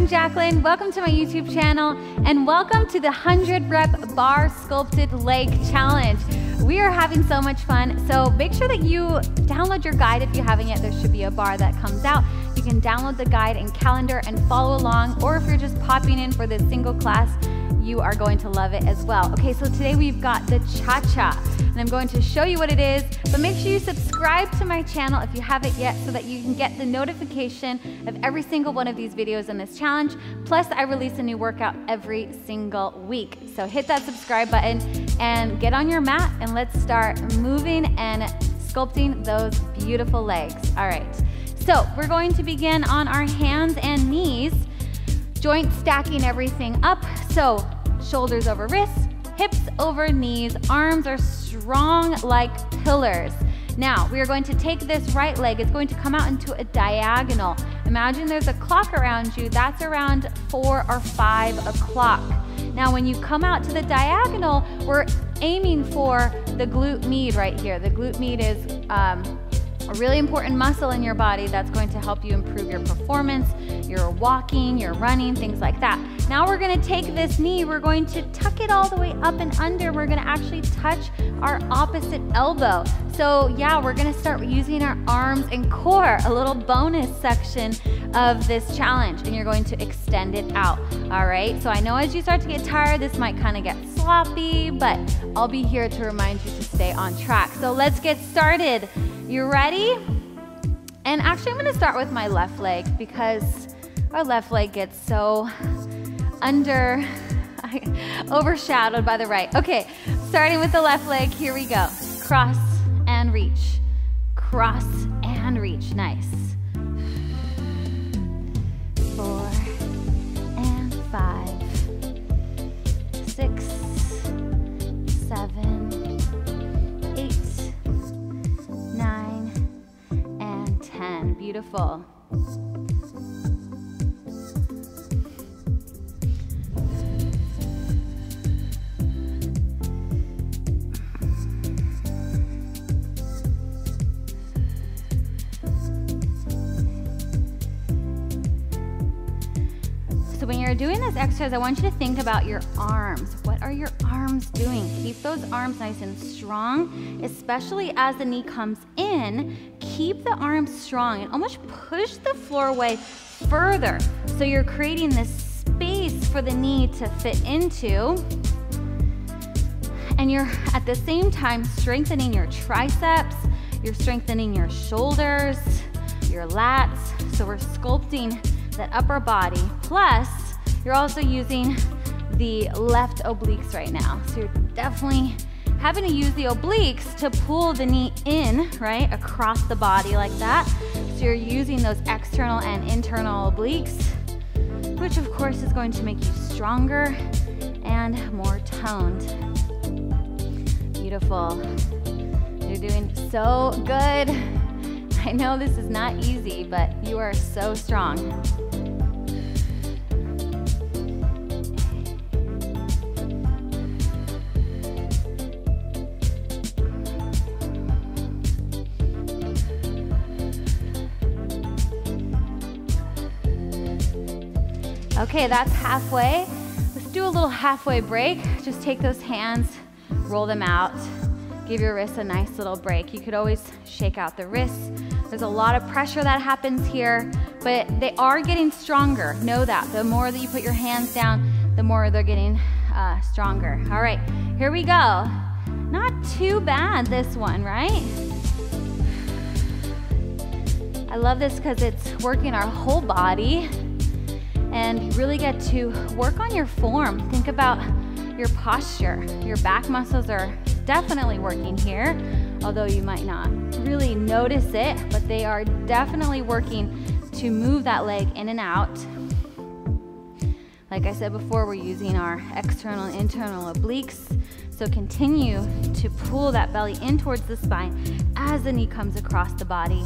Dr. Jacquelyn. Welcome to my YouTube channel and welcome to the 100 rep barre sculpted leg challenge. We are having so much fun. So make sure that you download your guide if you haven't yet. There should be a bar that comes out. You can download the guide and calendar and follow along, or if you're just popping in for this single class, you are going to love it as well. Okay, so today we've got the cha-cha, and I'm going to show you what it is, but make sure you subscribe to my channel if you haven't yet so that you can get the notification of every single one of these videos in this challenge. Plus, I release a new workout every single week. So hit that subscribe button and get on your mat and let's start moving and sculpting those beautiful legs. All right, so we're going to begin on our hands and knees joint stacking everything up. So shoulders over wrists, hips over knees, arms are strong like pillars. Now, we are going to take this right leg, it's going to come out into a diagonal. Imagine there's a clock around you, that's around four or five o'clock. Now, when you come out to the diagonal, we're aiming for the glute med right here. The glute med is um, a really important muscle in your body that's going to help you improve your performance, your walking, your running, things like that. Now we're gonna take this knee, we're going to tuck it all the way up and under. We're gonna actually touch our opposite elbow. So yeah, we're gonna start using our arms and core, a little bonus section of this challenge, and you're going to extend it out, all right? So I know as you start to get tired, this might kind of get sloppy, but I'll be here to remind you to stay on track. So let's get started. You ready? And actually, I'm gonna start with my left leg because our left leg gets so under, overshadowed by the right. Okay, starting with the left leg, here we go. Cross and reach, cross and reach, nice. Beautiful. So when you're doing this exercise, I want you to think about your arms. What are your arms doing? Keep those arms nice and strong, especially as the knee comes in keep the arms strong and almost push the floor away further. So you're creating this space for the knee to fit into. And you're at the same time strengthening your triceps, you're strengthening your shoulders, your lats. So we're sculpting that upper body. Plus, you're also using the left obliques right now. So you're definitely having to use the obliques to pull the knee in, right, across the body like that. So you're using those external and internal obliques, which of course is going to make you stronger and more toned. Beautiful. You're doing so good. I know this is not easy, but you are so strong. Okay, that's halfway. Let's do a little halfway break. Just take those hands, roll them out. Give your wrists a nice little break. You could always shake out the wrists. There's a lot of pressure that happens here, but they are getting stronger. Know that. The more that you put your hands down, the more they're getting uh, stronger. All right, here we go. Not too bad, this one, right? I love this because it's working our whole body and you really get to work on your form. Think about your posture. Your back muscles are definitely working here, although you might not really notice it, but they are definitely working to move that leg in and out. Like I said before, we're using our external and internal obliques. So continue to pull that belly in towards the spine as the knee comes across the body.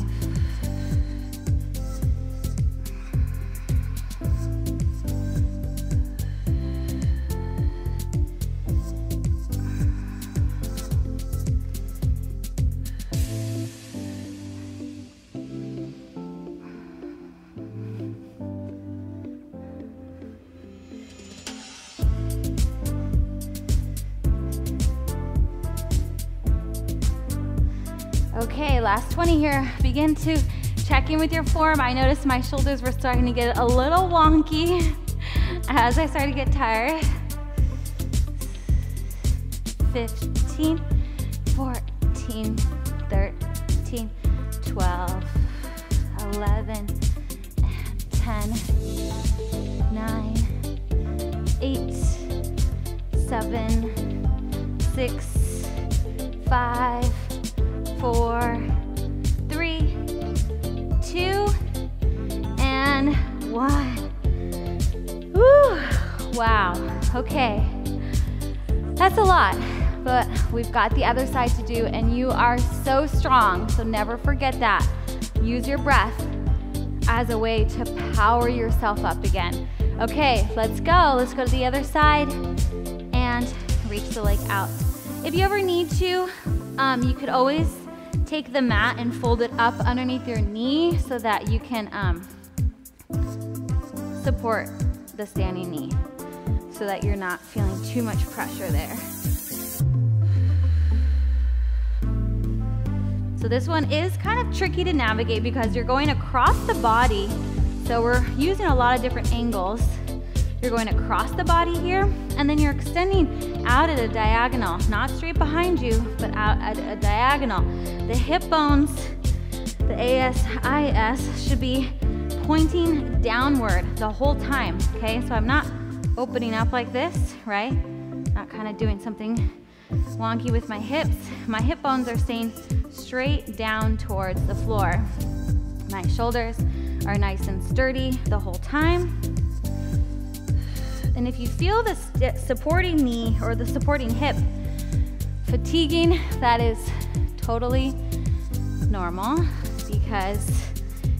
Last 20 here. Begin to check in with your form. I noticed my shoulders were starting to get a little wonky as I started to get tired. 15, 14, 13, 12, 11, 10, 9, 8, 7, 6, 5, 4, 1. Woo! Wow. Okay. That's a lot but we've got the other side to do and you are so strong. So never forget that. Use your breath as a way to power yourself up again. Okay, let's go. Let's go to the other side and reach the leg out. If you ever need to, um, you could always take the mat and fold it up underneath your knee so that you can um, support the standing knee so that you're not feeling too much pressure there. So this one is kind of tricky to navigate because you're going across the body. So we're using a lot of different angles. You're going across the body here, and then you're extending out at a diagonal, not straight behind you, but out at a diagonal. The hip bones, the ASIS, should be pointing downward the whole time, okay? So I'm not opening up like this, right? Not kind of doing something wonky with my hips. My hip bones are staying straight down towards the floor. My shoulders are nice and sturdy the whole time. And if you feel the supporting knee or the supporting hip fatiguing, that is totally normal because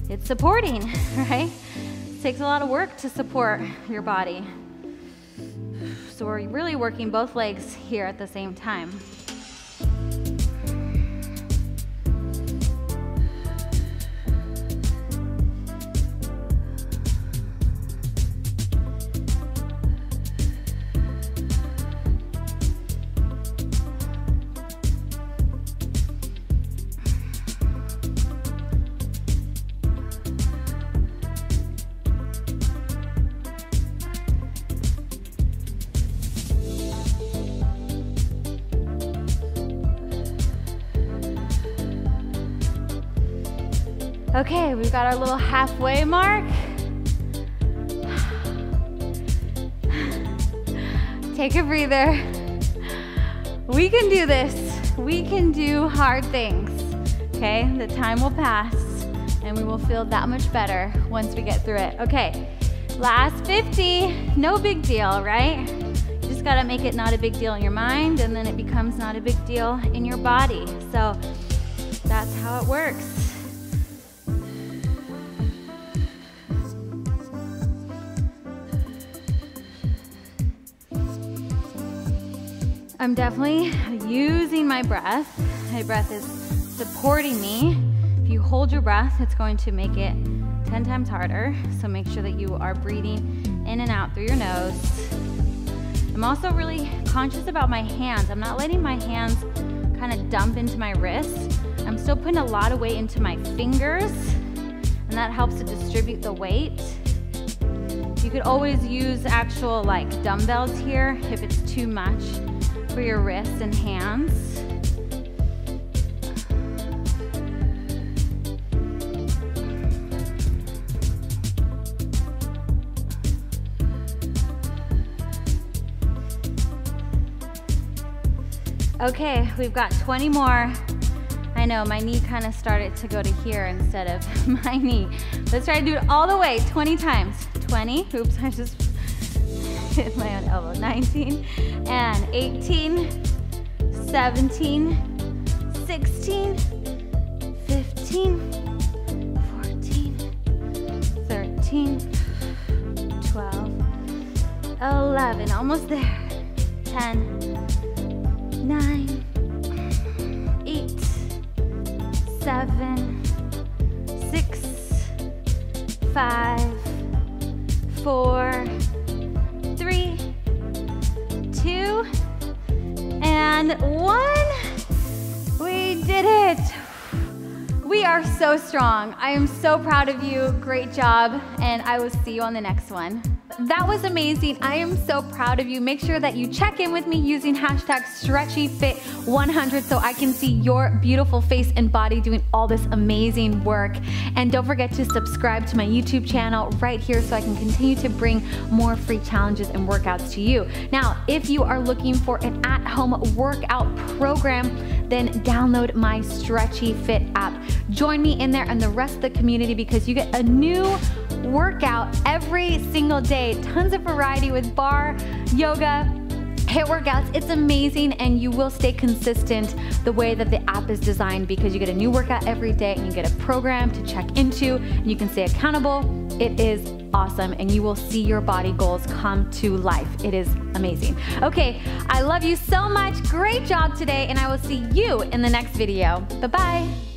it's supporting, right? It takes a lot of work to support your body. So we're really working both legs here at the same time. Okay, we've got our little halfway mark. Take a breather. We can do this. We can do hard things. Okay, the time will pass and we will feel that much better once we get through it. Okay, last 50, no big deal, right? You just gotta make it not a big deal in your mind and then it becomes not a big deal in your body. So that's how it works. I'm definitely using my breath. My breath is supporting me. If you hold your breath, it's going to make it 10 times harder. So make sure that you are breathing in and out through your nose. I'm also really conscious about my hands. I'm not letting my hands kind of dump into my wrist. I'm still putting a lot of weight into my fingers, and that helps to distribute the weight. You could always use actual like dumbbells here if it's too much for your wrists and hands. Okay, we've got 20 more. I know, my knee kind of started to go to here instead of my knee. Let's try to do it all the way, 20 times. 20, oops, I just hit my own elbow. 19 and 18, 17, 16, 15, 14, 13, 12, 11, almost there. 10, 9, 8, 7, 6, 5, 4, and one. We did it. We are so strong. I am so proud of you. Great job. And I will see you on the next one. That was amazing. I am so proud of you. Make sure that you check in with me using hashtag StretchyFit100 so I can see your beautiful face and body doing all this amazing work. And don't forget to subscribe to my YouTube channel right here so I can continue to bring more free challenges and workouts to you. Now, if you are looking for an at-home workout program, then download my StretchyFit app. Join me in there and the rest of the community because you get a new workout every single day. Tons of variety with barre, yoga, HIIT workouts. It's amazing and you will stay consistent the way that the app is designed because you get a new workout every day and you get a program to check into and you can stay accountable. It is awesome and you will see your body goals come to life. It is amazing. Okay, I love you so much. Great job today and I will see you in the next video. Bye-bye.